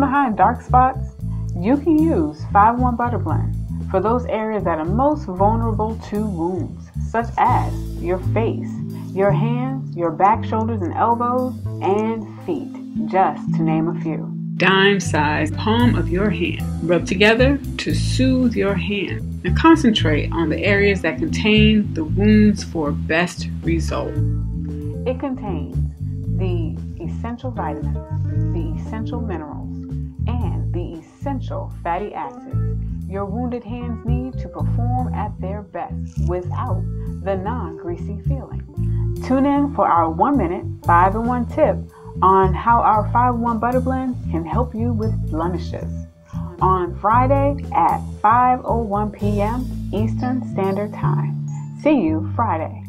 behind dark spots? You can use 5-1 Butter Blend for those areas that are most vulnerable to wounds, such as your face, your hands, your back, shoulders, and elbows, and feet, just to name a few. Dime size palm of your hand. Rub together to soothe your hand. Now concentrate on the areas that contain the wounds for best result. It contains the essential vitamins, the essential minerals, essential fatty acids your wounded hands need to perform at their best without the non greasy feeling. Tune in for our one minute 5 in 1 tip on how our 5 in 1 butter blend can help you with blemishes on Friday at 5:01 p.m. Eastern Standard Time. See you Friday.